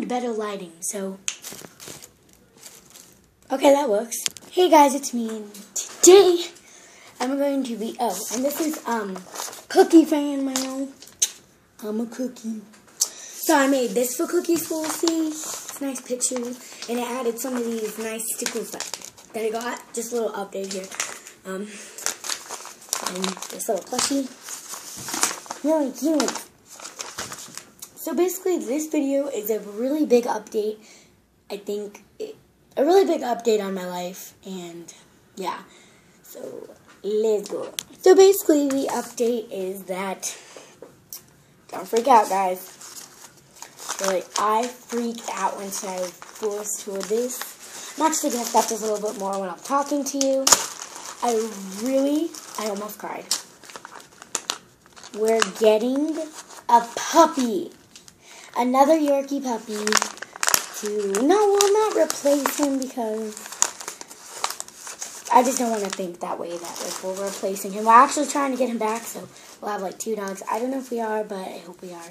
need better lighting, so. Okay, that works. Hey guys, it's me, and today I'm going to be. Oh, and this is um Cookie Fan Mail. I'm a cookie. So I made this for Cookie School. See, it's nice picture, and it added some of these nice stickers that, I got. Just a little update here. Um, and this little plushie. Really cute. So basically, this video is a really big update. I think it, a really big update on my life, and yeah. So let's go. So basically, the update is that don't freak out, guys. Like I freaked out when I first heard this. I'm actually gonna stop this a little bit more when I'm talking to you. I really, I almost cried. We're getting a puppy. Another Yorkie puppy to, no, we'll not replace him because I just don't want to think that way that like we're replacing him. We're actually trying to get him back, so we'll have like two dogs. I don't know if we are, but I hope we are.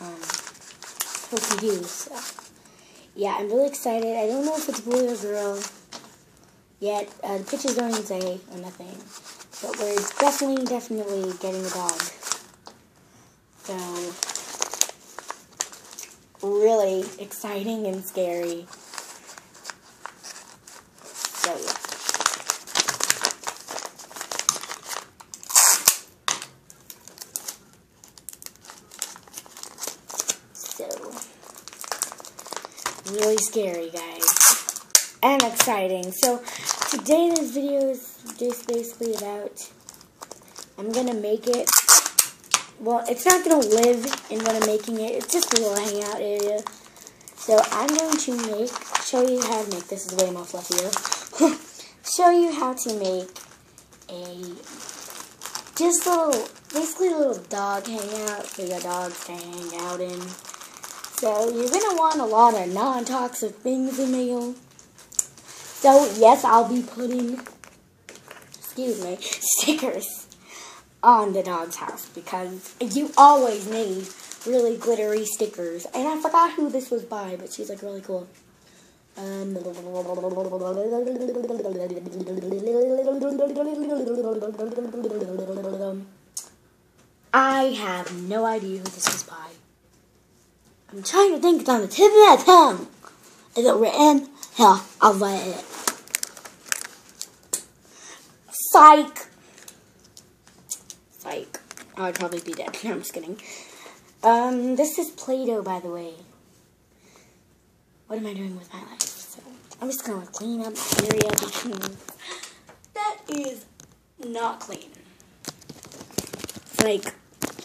Um, hope we do. So. Yeah, I'm really excited. I don't know if it's boy or girl yet. Uh, the pictures don't even say or nothing. But we're definitely, definitely getting a dog. So, really exciting and scary. So, yeah. So, really scary, guys. And exciting. So, today this video is just basically about, I'm going to make it, well, it's not going to live in what I'm making it. It's just a little hangout area. So, I'm going to make, show you how to make, this is way more fluffier, show you how to make a, just a little, basically a little dog hangout for your dogs to hang out in. So you're going to want a lot of non-toxic things in there. So yes, I'll be putting, excuse me, stickers on the dog's house because you always need really glittery stickers. And I forgot who this was by, but she's like really cool. Um, I have no idea who this is by. I'm trying to think it's on the tip of that tongue. Is it written? Hell, I'll write it. Psych. Psych. I'd probably be dead. I'm just kidding. Um, this is Play-Doh, by the way. What am I doing with my life? So, I'm just gonna clean up my area because that is not clean. It's like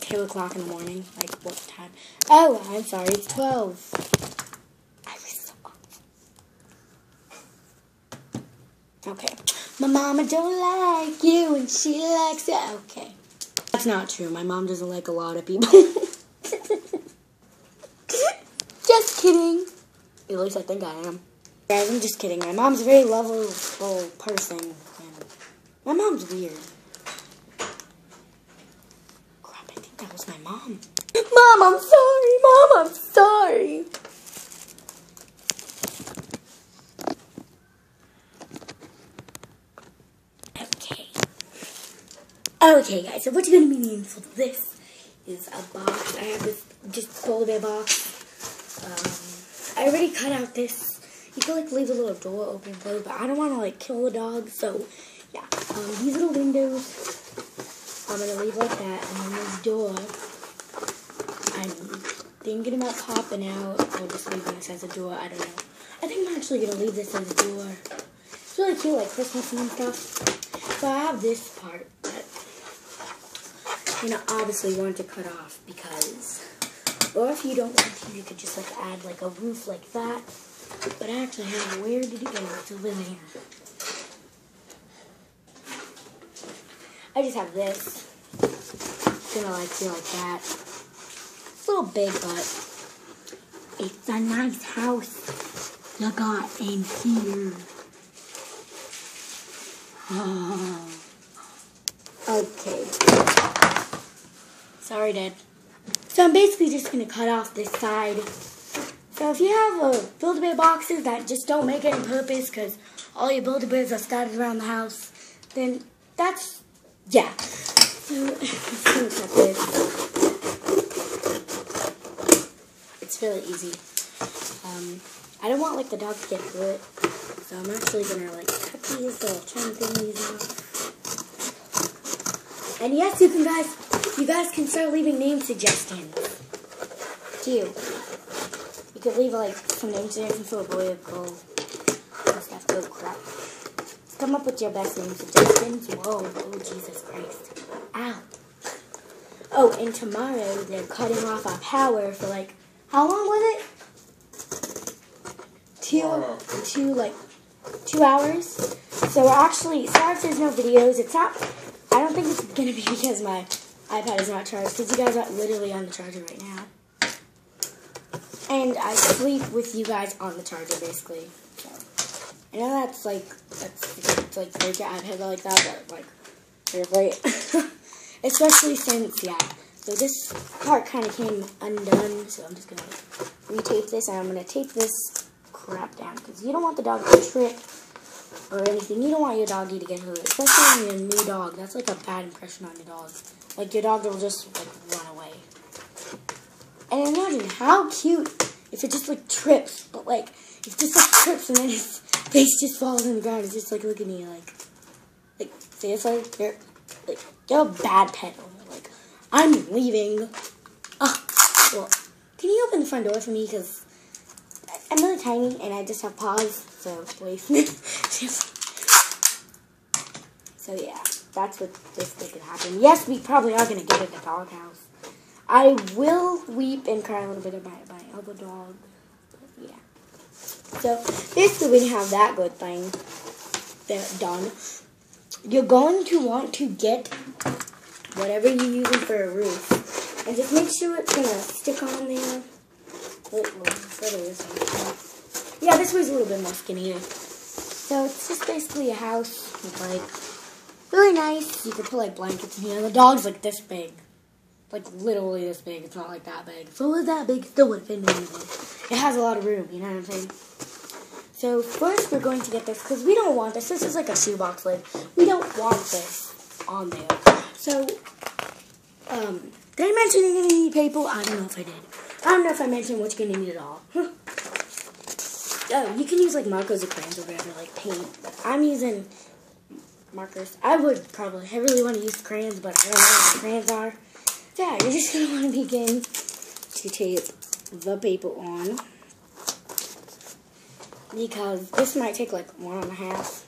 2 o'clock in the morning. Like, what time? Oh, I'm sorry, it's 12. I was so off. Okay. My mama don't like you and she likes it. Okay. That's not true. My mom doesn't like a lot of people. just kidding. At least I think I am. Guys, I'm just kidding. My mom's a very lovable person. And my mom's weird. Crap, I think that was my mom. Mom, I'm sorry. Mom, I'm sorry. Okay. Okay, guys, so what you're going to be needing for this is a box. I have this just polar bear box. Um, already cut out this. You can like leave a little door open closed, but I don't want to like kill the dog, so yeah. Um, these little windows, I'm to leave like that, and then this door, I'm thinking about popping out, or just leaving this as a door, I don't know. I think I'm actually going to leave this as a door. It's really cute, like Christmas and stuff. So I have this part that, you know, obviously want to cut off because, or if you don't want to, you could just like add like a roof like that. But actually where did it go? It's over there. I just have this. It's gonna like feel like that. It's a little big, but it's a nice house you got in here. okay. Sorry, Dad. So I'm basically just gonna cut off this side So if you have a Build-A-Bear boxes that just don't make any purpose because all your Build-A-Bears are scattered around the house, then that's, yeah. So. It's really easy. Um, I don't want like the dog to get through it, so I'm actually gonna like cut these little trim thingies off. And yes, you can guys, you guys can start leaving name suggestions too. You could leave like some name suggestions for a boy or girl and stuff. Oh crap! Come up with your best name suggestions. Whoa! Oh Jesus Christ! Ow! Oh, and tomorrow they're cutting off our power for like how long was it? Two, two like two hours. So we're actually sorry if there's no videos. It's not. I don't think it's gonna be because my iPad is not charged. Because you guys are literally on the charger right now. And I sleep with you guys on the charger, basically. So, I know that's like that's it's like break your iPad like that, but like really, especially since yeah. So this part kind of came undone, so I'm just gonna retape this, and I'm gonna tape this crap down because you don't want the dog to trip or anything. You don't want your doggy to get hurt, especially when you're a new dog. That's like a bad impression on your dog. Like your dog will just like run away. And imagine how cute if it just like trips, but like it just like trips and then its face just falls on the ground. It's just like looking at you like, like seriously, you're like you're a bad pet owner. Like I'm leaving. Ah, well, can you open the front door for me? Because I'm really tiny and I just have paws, so wait. so yeah, that's what this could happen. Yes, we probably are gonna get in the doghouse. I will weep and cry a little bit about my other dog. But yeah. So basically, we have that good thing done. You're going to want to get whatever you're using for a roof, and just make sure it's gonna stick on there. Wait, well, this one. Yeah, this one's a little bit more skinnier. So it's just basically a house with like really nice. You could put like blankets in here. The dog's like this big. Like literally this big. It's not like that big. If it was that big, still would fit in. It has a lot of room, you know what I'm saying? So first we're going to get this because we don't want this. This is like a shoebox lid. We don't want this on there. So, um, did I mention need paper? I don't know if I did. I don't know if I mentioned what you're gonna need at all. oh, you can use like markers or crayons or whatever, like paint. I'm using markers. I would probably, I really want to use crayons, but I don't know what crayons are. Yeah, you're just gonna want to begin to tape the paper on because this might take like one and a half.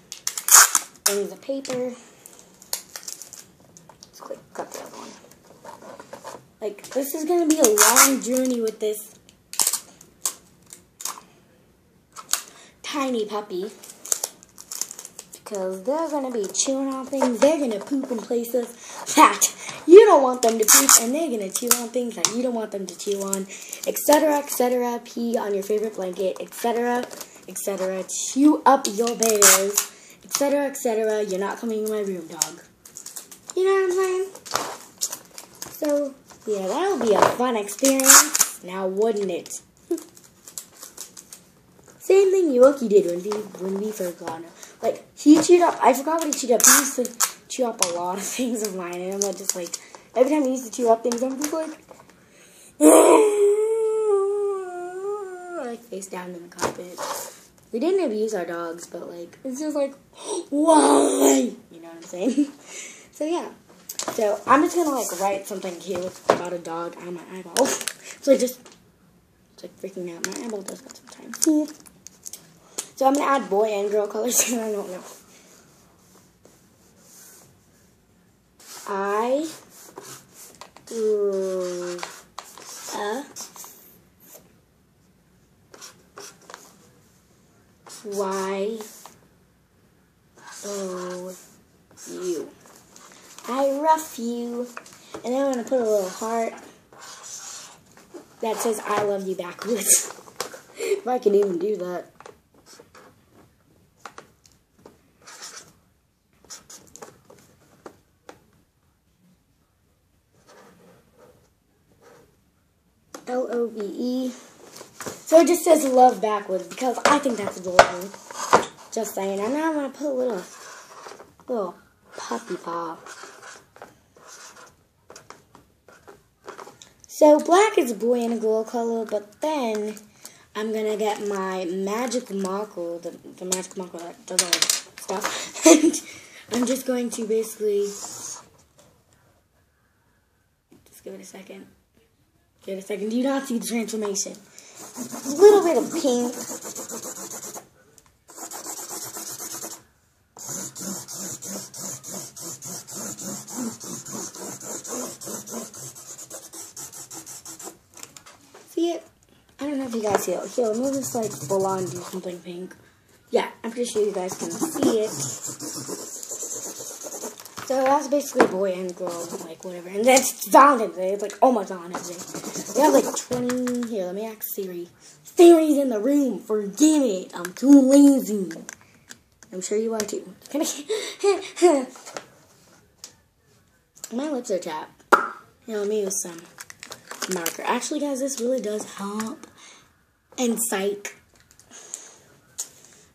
And the paper. Let's quick cut the other one. Like this is gonna be a long journey with this tiny puppy because they're gonna be chewing on things. They're gonna poop in places that you don't want them to poop, and they're gonna chew on things that you don't want them to chew on, etc., etc. Pee on your favorite blanket, etc etc. Chew up your bears, etc., etc. You're not coming in my room, dog. You know what I'm saying? So, yeah, that'll be a fun experience. Now, wouldn't it? Same thing Yoki did when we, when we got him. Like, he chewed up, I forgot what he chewed up. He used to chew up a lot of things of mine, and I'm like just like, every time he used to chew up things, I'm just like, like face down in the carpet. We didn't abuse our dogs, but like it's just like why? You know what I'm saying? so yeah. So I'm just gonna like write something here about a dog on my eyeball. so I just it's like freaking out. My eyeball does that sometimes. So I'm gonna add boy and girl colors because I don't know. I uh, Y O U. I rough you. And then I'm to put a little heart that says I love you backwards. if I can even do that. L O V E So it just says love backwards because I think that's adorable. Just saying. And now I'm gonna put a little, little puppy paw. So black is a boy and a girl color, but then I'm gonna get my magic marker, the, the magic marker that does all the stuff, and I'm just going to basically just give it a second. Give it a second. Do you not see the transformation? A little bit of pink. See it? I don't know if you guys see it. Here, let me just like on do something pink. Yeah, I'm pretty sure you guys can see it. So that's basically boy and girl, like whatever. And that's Valentine's Day. It's like almost Valentine's Day. We have like 20. Here, let me ask Siri. Siri's in the room. Forgive it. I'm too lazy. I'm sure you are too. My lips are chapped. Here, let me use some marker. Actually, guys, this really does help. And psych.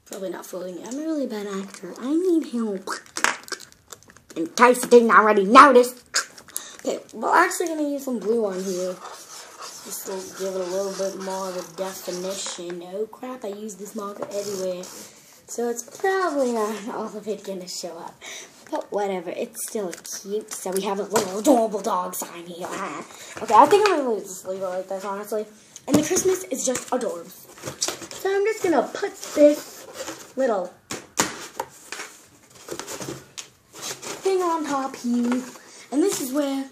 Probably not fooling you. I'm a really bad actor. I need help. In case you didn't already notice. Okay, we're actually going to use some blue on here. Just to give it a little bit more of a definition. Oh crap, I use this marker everywhere. So it's probably not all of it going to show up. But whatever, it's still cute. So we have a little adorable dog sign here. okay, I think I'm going to just leave it like this, honestly. And the Christmas is just adorable. So I'm just going to put this little thing on top here. And this is where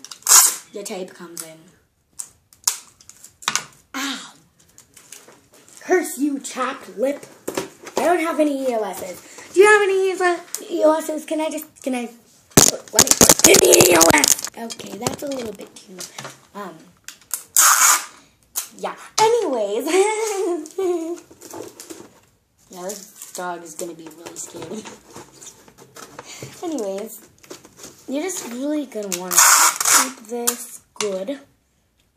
the tape comes in. Ow. Curse you, chapped lip. I don't have any EOSs. Do you have any EOSs? Can I just, can I, let me, give me EOS. Okay, that's a little bit too, um, yeah. Anyways. yeah, this dog is going to be really scary. Anyways, you're just really going to want to keep this good.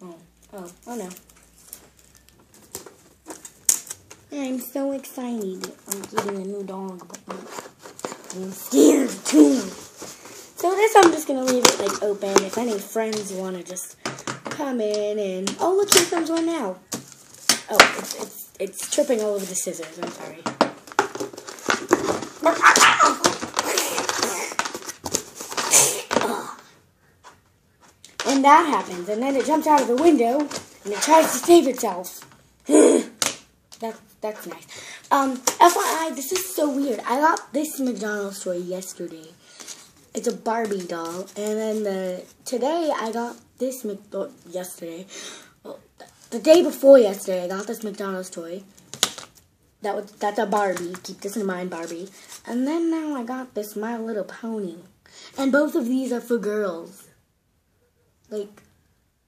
Oh, oh, oh no. I'm so excited. I'm getting a new dog, but I'm scared too. So this I'm just gonna leave it like open. If any friends want to just come in and oh look here comes one now. Oh, it's it's it's tripping all over the scissors. I'm sorry. And that happens, and then it jumps out of the window and it tries to save itself. That's that's nice. Um, FYI, this is so weird. I got this McDonald's toy yesterday. It's a Barbie doll, and then the today I got this McDonald's oh, yesterday. Well, the day before yesterday, I got this McDonald's toy. That was that's a Barbie. Keep this in mind, Barbie. And then now I got this My Little Pony, and both of these are for girls. Like,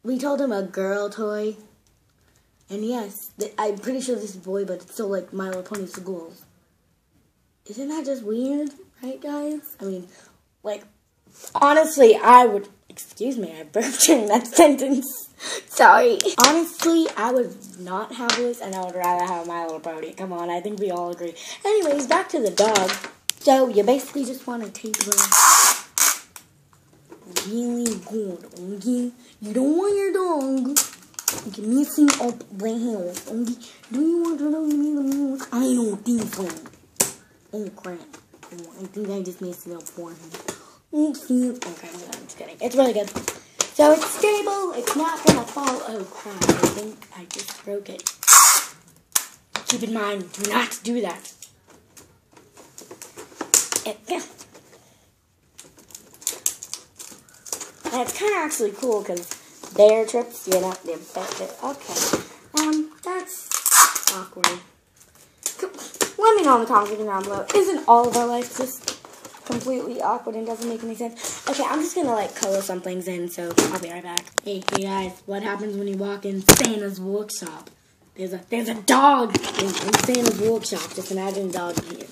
we told him a girl toy. And yes, I'm pretty sure this is boy, but it's still like My Little Pony schools. Isn't that just weird, right, guys? I mean, like, honestly, I would. Excuse me, I burped during that sentence. Sorry. Honestly, I would not have this, and I would rather have My Little Pony. Come on, I think we all agree. Anyways, back to the dog. So, you basically just want to tape them really good, okay? You don't want your dog Okay, missing up the house. Okay, do you want to know me the most? I don't think so. Oh crap. Oh, I think I just messed it up for him. Oopsie. Okay, no, I'm just kidding. It's really good. So it's stable. It's not gonna fall. Oh crap. I think I just broke it. Keep in mind, do not do that. It, yeah. And it's kind of actually cool because their trips, you know, they Okay. Um, that's awkward. Let me know in the comments down below. Isn't all of our life just completely awkward and doesn't make any sense? Okay, I'm just gonna like color some things in, so I'll be right back. Hey, hey guys, what happens when you walk in Santa's workshop? There's a there's a dog in, in Santa's workshop. Just imagine a dog here.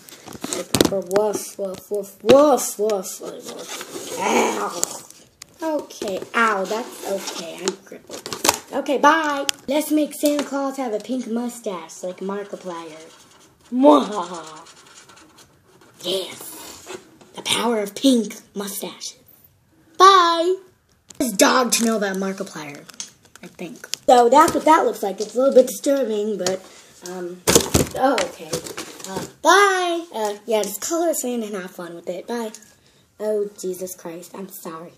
Woof, woof, woof, woof, woof, woof. Ow. Okay, ow, that's okay. I'm crippled. Okay, bye. Let's make Santa Claus have a pink mustache like Markiplier. Mwahaha. Yes. The power of pink mustaches. Bye. This dog to know about Markiplier, I think. So that's what that looks like. It's a little bit disturbing, but, um, oh, okay. Uh, bye. Uh, yeah, just color us in and have fun with it. Bye. Oh, Jesus Christ. I'm sorry.